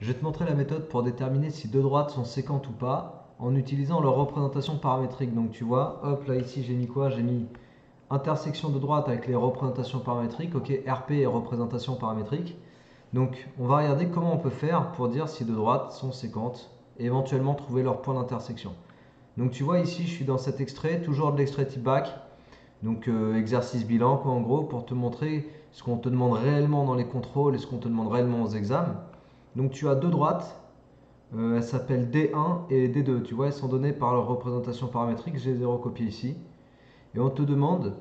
Je vais te montrer la méthode pour déterminer si deux droites sont séquentes ou pas en utilisant leur représentation paramétrique. Donc tu vois, hop, là ici j'ai mis quoi? J'ai mis intersection de droite avec les représentations paramétriques, ok, RP et représentation paramétrique. Donc on va regarder comment on peut faire pour dire si deux droites sont séquentes et éventuellement trouver leur point d'intersection. Donc tu vois ici je suis dans cet extrait, toujours de l'extrait type back, donc euh, exercice bilan quoi en gros pour te montrer ce qu'on te demande réellement dans les contrôles et ce qu'on te demande réellement aux examens. Donc tu as deux droites, euh, elles s'appellent D1 et D2. Tu vois, elles sont données par leur représentation paramétrique. Je les recopiées ici. Et on te demande,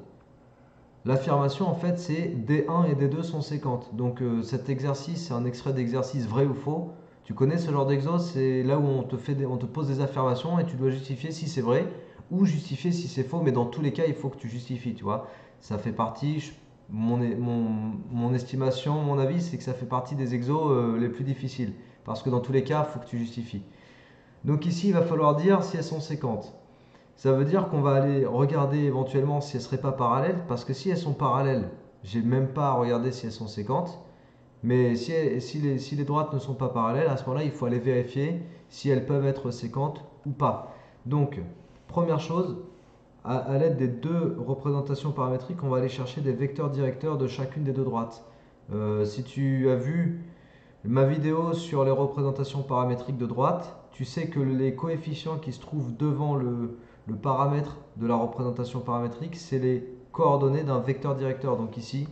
l'affirmation en fait c'est D1 et D2 sont séquentes. Donc euh, cet exercice, c'est un extrait d'exercice vrai ou faux. Tu connais ce genre d'exo, c'est là où on te, fait on te pose des affirmations et tu dois justifier si c'est vrai ou justifier si c'est faux. Mais dans tous les cas, il faut que tu justifies, tu vois. Ça fait partie, mon, estimation, mon avis, c'est que ça fait partie des exos euh, les plus difficiles. Parce que dans tous les cas, il faut que tu justifies. Donc ici, il va falloir dire si elles sont séquentes. Ça veut dire qu'on va aller regarder éventuellement si elles ne seraient pas parallèles. Parce que si elles sont parallèles, j'ai même pas à regarder si elles sont séquentes. Mais si, les, si les droites ne sont pas parallèles, à ce moment-là, il faut aller vérifier si elles peuvent être séquentes ou pas. Donc, première chose, à, l'aide des deux représentations paramétriques, on va aller chercher des vecteurs directeurs de chacune des deux droites. Euh, si tu as vu ma vidéo sur les représentations paramétriques de droite, tu sais que les coefficients qui se trouvent devant le, paramètre de la représentation paramétrique, c'est les coordonnées d'un vecteur directeur. Donc ici,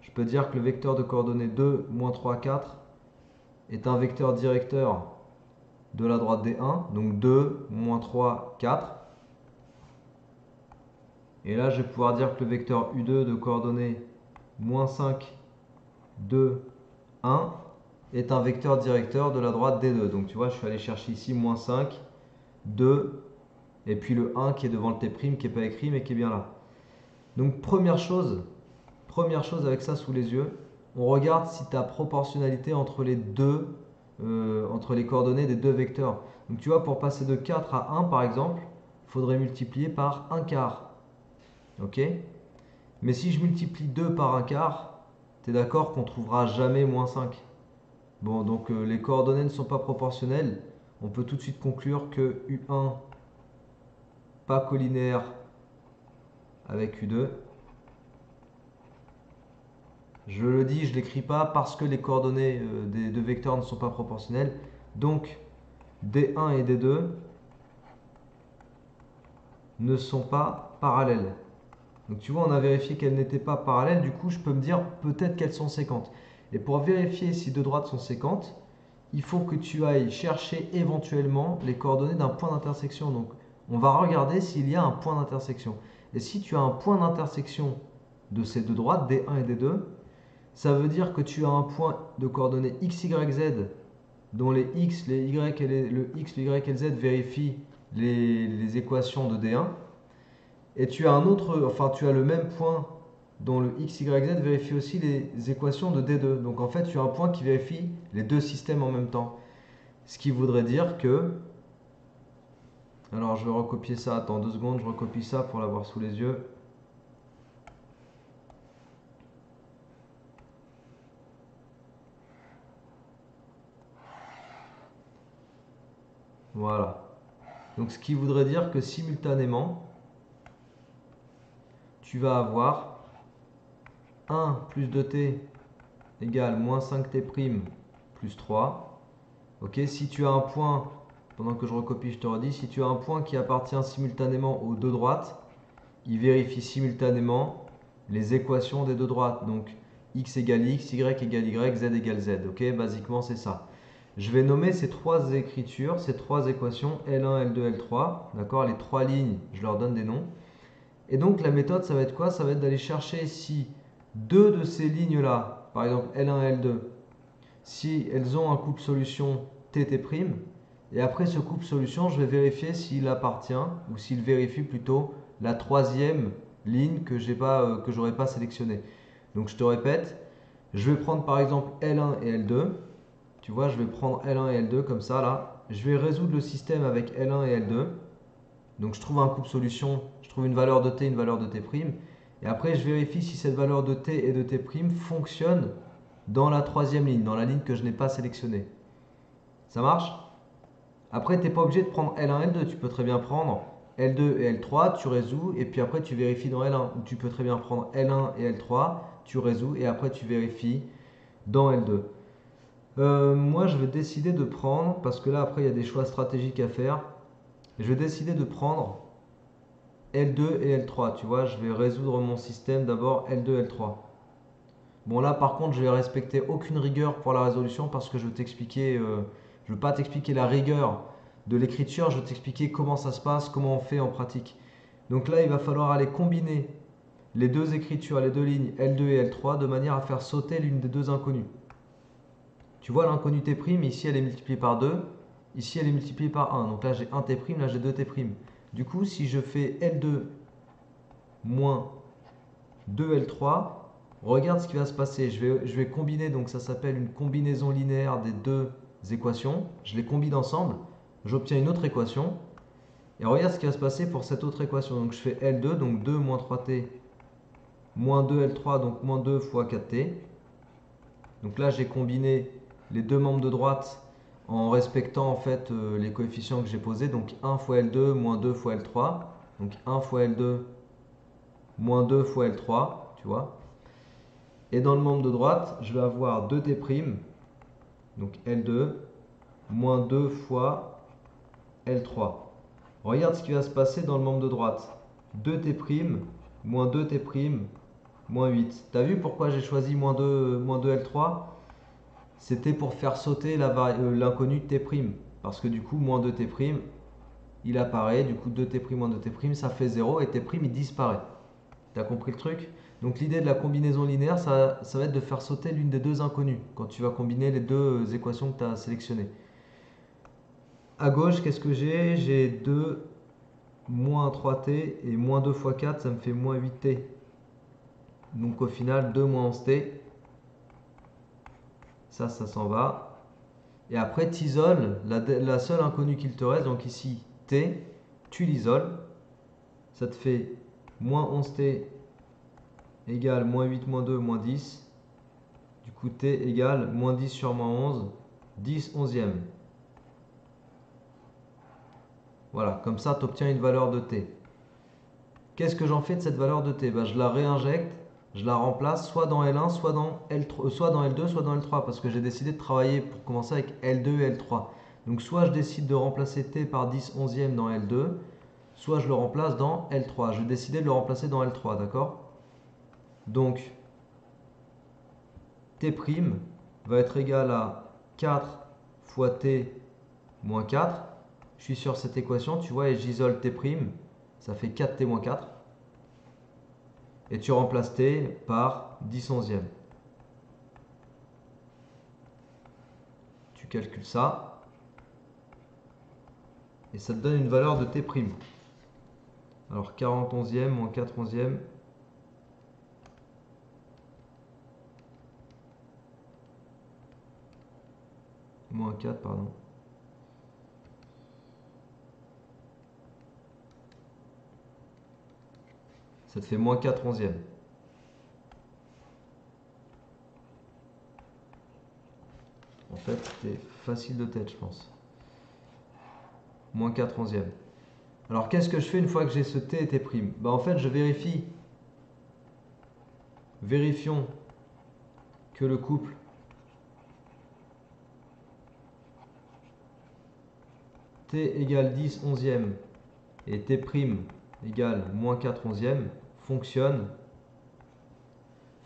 je peux dire que le vecteur de coordonnées 2, moins 3, 4 est un vecteur directeur de la droite des 1, donc 2, moins 3, 4. Et là, je vais pouvoir dire que le vecteur U2 de coordonnées moins 5, 2, 1 est un vecteur directeur de la droite D2. Donc tu vois, je suis allé chercher ici moins 5, 2, et puis le 1 qui est devant le T' qui n'est pas écrit mais qui est bien là. Donc première chose, première chose avec ça sous les yeux, on regarde si tu as proportionnalité entre les deux, euh, entre les coordonnées des deux vecteurs. Donc tu vois, pour passer de 4 à 1 par exemple, il faudrait multiplier par 1 quart. Ok? Mais si je multiplie 2 par un quart, tu es d'accord qu'on trouvera jamais moins 5 Bon, donc euh, les coordonnées ne sont pas proportionnelles. On peut tout de suite conclure que U1 pas collinaire avec U2. Je le dis, je ne l'écris pas parce que les coordonnées euh, des deux vecteurs ne sont pas proportionnelles. Donc D1 et D2 ne sont pas parallèles. Donc tu vois, on a vérifié qu'elles n'étaient pas parallèles. Du coup, je peux me dire peut-être qu'elles sont séquentes. Et pour vérifier si deux droites sont séquentes, il faut que tu ailles chercher éventuellement les coordonnées d'un point d'intersection. Donc on va regarder s'il y a un point d'intersection. Et si tu as un point d'intersection de ces deux droites, D1 et D2, ça veut dire que tu as un point de coordonnées x, y, z dont les x, les y et le x, le y et le z vérifient les, les équations de D1 et tu as un autre, enfin tu as le même point dont le x, y, z vérifie aussi les équations de D2. Donc en fait, tu as un point qui vérifie les deux systèmes en même temps. Ce qui voudrait dire que... Alors je vais recopier ça, attends deux secondes, je recopie ça pour l'avoir sous les yeux. Voilà. Donc ce qui voudrait dire que simultanément, tu vas avoir 1 plus 2t égale moins 5t' plus 3. Ok, si tu as un point, pendant que je recopie, je te redis, si tu as un point qui appartient simultanément aux deux droites, il vérifie simultanément les équations des deux droites. Donc x égale x, y égale y, z égale z. Ok, basiquement c'est ça. Je vais nommer ces trois écritures, ces trois équations, L1, L2, L3. D'accord Les trois lignes, je leur donne des noms. Et donc la méthode, ça va être quoi? Ça va être d'aller chercher si deux de ces lignes-là, par exemple L1 L2, si elles ont un couple solution TT', et après ce couple solution, je vais vérifier s'il appartient, ou s'il vérifie plutôt la troisième ligne que je pas, euh, pas sélectionnée. Donc je te répète, je vais prendre par exemple L1 et L2. Tu vois, je vais prendre L1 et L2 comme ça là. Je vais résoudre le système avec L1 et L2. Donc je trouve un couple solution, trouve une valeur de t, une valeur de t', et après je vérifie si cette valeur de t et de t' fonctionne dans la troisième ligne, dans la ligne que je n'ai pas sélectionnée. Ça marche? Après, tu n'es pas obligé de prendre L1, L2. Tu peux très bien prendre L2 et L3, tu résous, et puis après tu vérifies dans L1. Ou tu peux très bien prendre L1 et L3, tu résous, et après tu vérifies dans L2. Euh, moi, je vais décider de prendre, parce que là, après, il y a des choix stratégiques à faire. Je vais décider de prendre L2 et L3. Tu vois, je vais résoudre mon système d'abord L2, L3. Bon, là, par contre, je vais respecter aucune rigueur pour la résolution parce que je vais t'expliquer, euh, je ne veux pas t'expliquer la rigueur de l'écriture, je vais t'expliquer comment ça se passe, comment on fait en pratique. Donc là, il va falloir aller combiner les deux écritures, les deux lignes L2 et L3 de manière à faire sauter l'une des deux inconnues. Tu vois l'inconnu T', ici elle est multipliée par 2, ici elle est multipliée par 1. Donc là j'ai 1 T', là j'ai 2 T'. Du coup, si je fais L2 moins 2L3, regarde ce qui va se passer. Je vais, combiner, donc ça s'appelle une combinaison linéaire des deux équations. Je les combine ensemble, j'obtiens une autre équation. Et regarde ce qui va se passer pour cette autre équation. Donc je fais L2, donc 2 moins 3T moins 2L3, donc moins 2 fois 4T. Donc là, j'ai combiné les deux membres de droite en respectant en fait euh, les coefficients que j'ai posés. Donc 1 fois L2 moins 2 fois L3. Donc 1 fois L2 moins 2 fois L3, tu vois. Et dans le membre de droite, je vais avoir 2T', donc L2, moins 2 fois L3. Regarde ce qui va se passer dans le membre de droite. 2T', moins 2T', moins 8. T'as vu pourquoi j'ai choisi moins 2, moins 2 L3 C'était pour faire sauter euh, l'inconnu T'. Parce que du coup, moins 2T', il apparaît. Du coup, 2T', moins 2T', ça fait 0 et T', il disparaît. T'as compris le truc? Donc l'idée de la combinaison linéaire, ça, va être de faire sauter l'une des deux inconnues quand tu vas combiner les deux équations que tu as sélectionnées. À gauche, qu'est-ce que j'ai? J'ai 2 moins 3t et moins 2 fois 4, ça me fait moins 8t. Donc au final, 2 moins 11t. Ça, ça s'en va. Et après, tu isoles la, la, seule inconnue qu'il te reste. Donc ici, t, tu l'isoles. Ça te fait moins 11t égale moins 8, moins 2, moins 10. Du coup, t égale moins 10 sur moins 11, 10 onzième. Voilà, comme ça, tu obtiens une valeur de t. Qu'est-ce que j'en fais de cette valeur de t? Ben, Je la réinjecte, je la remplace soit dans L1, soit dans, L3, euh, soit dans L2, soit dans L3, parce que j'ai décidé de travailler pour commencer avec L2 et L3. Donc soit je décide de remplacer t par 10 onzième dans L2, soit je le remplace dans L3. Je vais décider de le remplacer dans L3, d'accord? Donc, t' va être égal à 4 fois t moins 4 je suis sur cette équation, tu vois, et j'isole t', ça fait 4t moins 4. Et tu remplaces t par 10 onzième. Tu calcules ça. Et ça te donne une valeur de t'. Alors 40 onzième moins 4 onzième. Moins 4, pardon. Ça te fait moins 4 onzièmes. En fait, c'était facile de tête, je pense. Moins 4 onzièmes. Alors, qu'est-ce que je fais une fois que j'ai ce t et t'? Bah, en fait, je vérifie. Vérifions que le couple t égale 10 onzièmes et t' égale moins 4 onzièmes fonctionne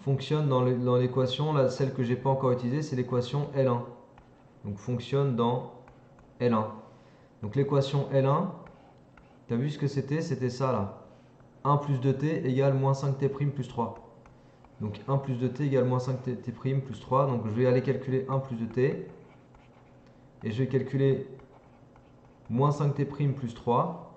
fonctionne dans l'équation, celle que j'ai pas encore utilisée, c'est l'équation L1. Donc fonctionne dans L1. Donc l'équation L1, tu as vu ce que c'était? C'était ça là. 1 plus 2t égale moins 5t' plus 3. Donc 1 plus 2t égale moins 5t' plus 3. Donc je vais aller calculer 1 plus 2t. Et je vais calculer moins 5t' plus 3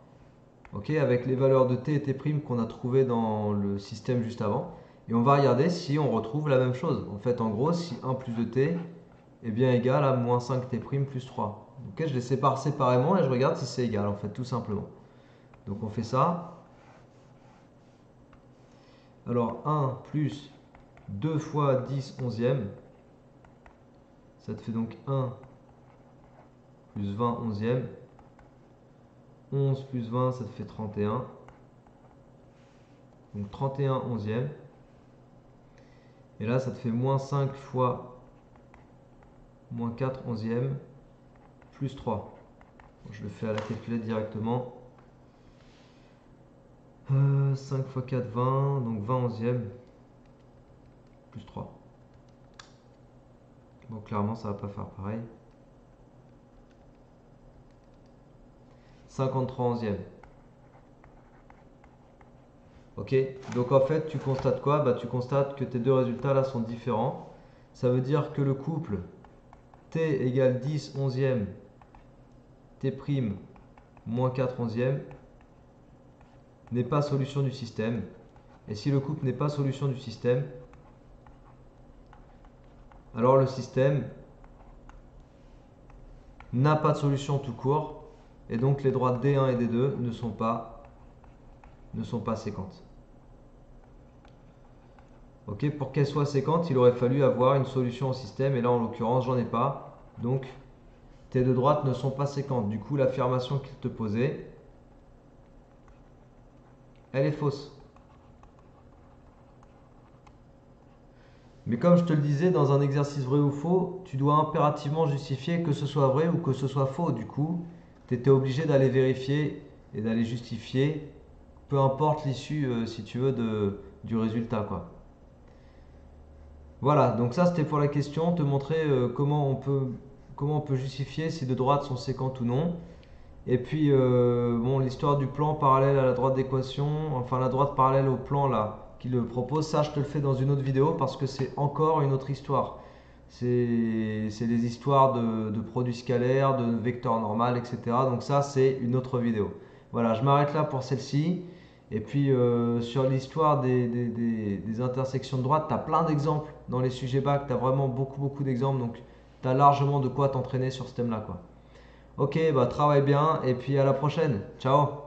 avec les valeurs de t et t' qu'on a trouvées dans le système juste avant. Et on va regarder si on retrouve la même chose. En fait, en gros, si 1 plus de t est bien égal à moins 5t' plus 3. je les sépare séparément et je regarde si c'est égal, en fait, tout simplement. Donc on fait ça. Alors 1 plus 2 fois 10 onzième, Ça te fait donc 1 plus 20 onzième. 11 plus 20, ça te fait 31. Donc 31 onzième. Et là, ça te fait moins 5 fois moins 4 onzième plus 3. je le fais à la calculette directement. 5 euh, fois 4, 20. Donc 20 onzième plus 3. Bon, clairement, ça va pas faire pareil. 53 onzième. Ok, donc en fait, tu constates quoi? Bah, Tu constates que tes deux résultats là sont différents. Ça veut dire que le couple t égale 10 onzième, t moins 4 onzième n'est pas solution du système. Et si le couple n'est pas solution du système, alors le système n'a pas de solution tout court et donc les droites D1 et D2 ne sont pas ne sont pas séquentes. Ok, pour qu'elles soient séquentes, il aurait fallu avoir une solution au système et là en l'occurrence j'en ai pas. Donc tes deux droites ne sont pas séquentes. Du coup l'affirmation qu'il te posait, elle est fausse. Mais comme je te le disais, dans un exercice vrai ou faux, tu dois impérativement justifier que ce soit vrai ou que ce soit faux. Du coup, tu étais obligé d'aller vérifier et d'aller justifier, peu importe l'issue, euh, si tu veux, du résultat. Quoi. Voilà, donc ça c'était pour la question, te montrer euh, comment, on peut, comment on peut justifier si de droites sont séquentes ou non. Et puis, euh, l'histoire du plan parallèle à la droite d'équation, enfin la droite parallèle au plan là, qui le propose. Ça, je te le fais dans une autre vidéo parce que c'est encore une autre histoire. C'est des histoires de, produits scalaires, de vecteurs normales, etc. Donc ça, c'est une autre vidéo. Voilà, je m'arrête là pour celle-ci. Et puis euh, sur l'histoire des, intersections de droite, tu plein d'exemples dans les sujets bac, tu as vraiment beaucoup beaucoup d'exemples, donc tu as largement de quoi t'entraîner sur ce thème-là. Ok, bah travaille bien et puis à la prochaine. Ciao